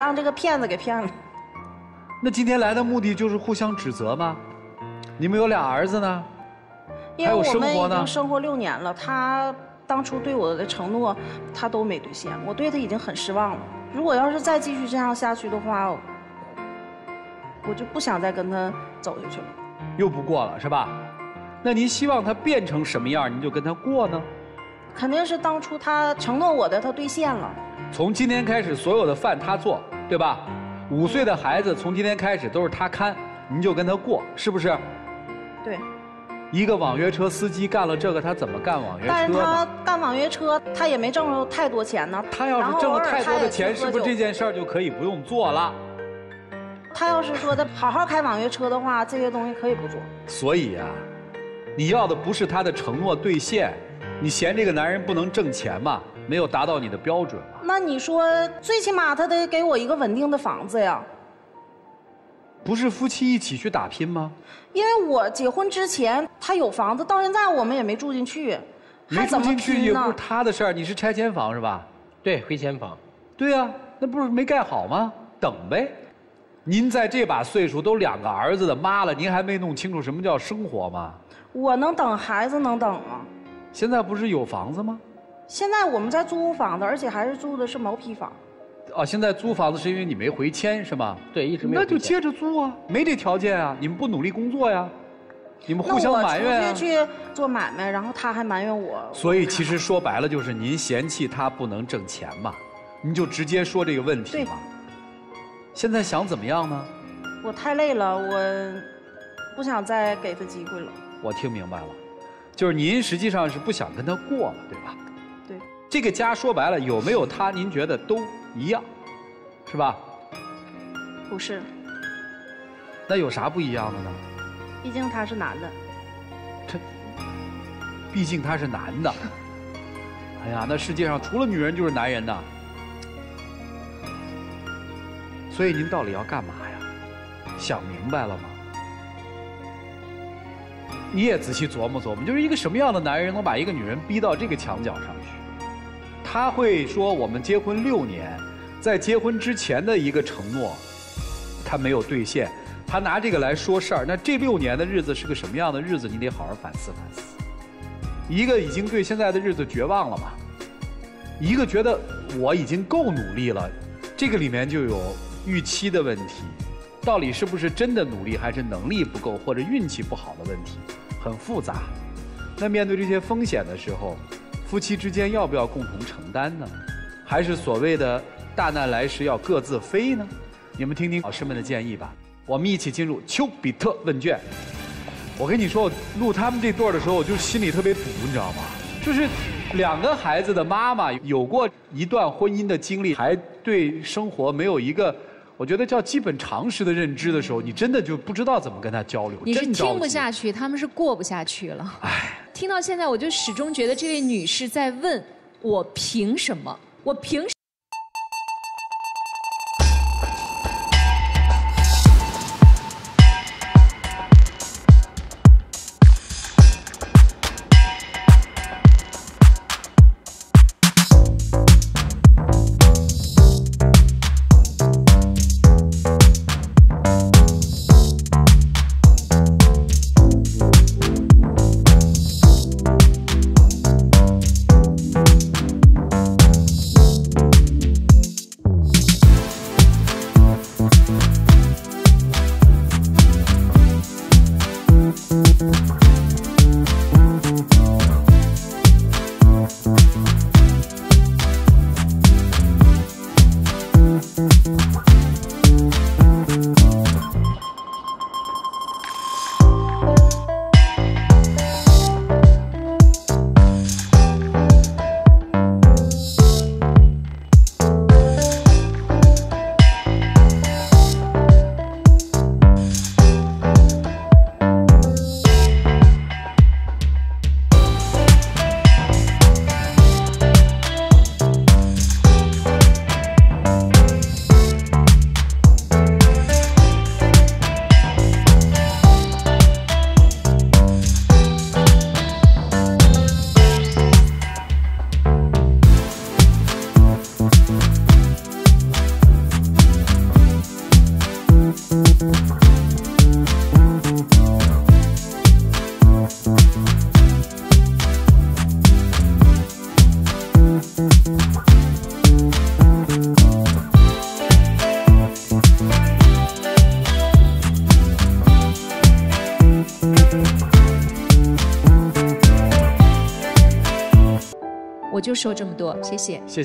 让这个骗子给骗了。那今天来的目的就是互相指责吗？你们有俩儿子呢，因为还有我们已生活呢经生活六年了，他当初对我的承诺，他都没兑现，我对他已经很失望了。如果要是再继续这样下去的话，我就不想再跟他走下去了。又不过了是吧？那您希望他变成什么样，您就跟他过呢？肯定是当初他承诺我的，他兑现了。从今天开始，所有的饭他做，对吧？五岁的孩子从今天开始都是他看，您就跟他过，是不是？对，一个网约车司机干了这个，他怎么干网约车但是？他干网约车，他也没挣着太多钱呢。他要是挣了太多的钱，是不是这件事儿就可以不用做了？他要是说他好好开网约车的话，这些东西可以不做。所以啊，你要的不是他的承诺兑现，你嫌这个男人不能挣钱嘛？没有达到你的标准嘛？那你说，最起码他得给我一个稳定的房子呀。不是夫妻一起去打拼吗？因为我结婚之前他有房子，到现在我们也没住进去，没住还怎么进去也不是？他的事儿，你是拆迁房是吧？对，回迁房。对呀、那不是没盖好吗？等呗。您在这把岁数都两个儿子的妈了，您还没弄清楚什么叫生活吗？我能等，孩子能等吗？现在不是有房子吗？现在我们在租房子，而且还是租的是毛坯房。啊，现在租房子是因为你没回迁是吗？对，一直没有。那就接着租啊，没这条件啊，你们不努力工作呀，你们互相埋怨啊出。去去做买卖，然后他还埋怨我。所以其实说白了就是您嫌弃他不能挣钱嘛，您就直接说这个问题对嘛。现在想怎么样呢？我太累了，我不想再给他机会了。我听明白了，就是您实际上是不想跟他过了，对吧？对，这个家说白了有没有他，您觉得都一样，是吧？不是，那有啥不一样的呢？毕竟他是男的。这毕竟他是男的。哎呀，那世界上除了女人就是男人呐。所以您到底要干嘛呀？想明白了吗？你也仔细琢磨琢磨，就是一个什么样的男人能把一个女人逼到这个墙角上去？他会说我们结婚六年，在结婚之前的一个承诺，他没有兑现，他拿这个来说事儿，那这六年的日子是个什么样的日子？你得好好反思反思。一个已经对现在的日子绝望了嘛，一个觉得我已经够努力了，这个里面就有预期的问题，到底是不是真的努力，还是能力不够，或者运气不好的问题，很复杂。那面对这些风险的时候，夫妻之间要不要共同承担呢？还是所谓的大难来时要各自飞呢？你们听听老师们的建议吧。我们一起进入丘比特问卷。我跟你说，我录他们这对儿的时候，我就心里特别堵，你知道吗？就是两个孩子的妈妈，有过一段婚姻的经历，还对生活没有一个，我觉得叫基本常识的认知的时候，你真的就不知道怎么跟他交流。你是听不下去，他们是过不下去了。听到现在，我就始终觉得这位女士在问我凭什么？我凭 Bye. 我就说这么多，谢谢。